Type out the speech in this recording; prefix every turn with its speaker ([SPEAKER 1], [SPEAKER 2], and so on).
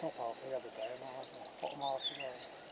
[SPEAKER 1] top half the other day and I hot master there.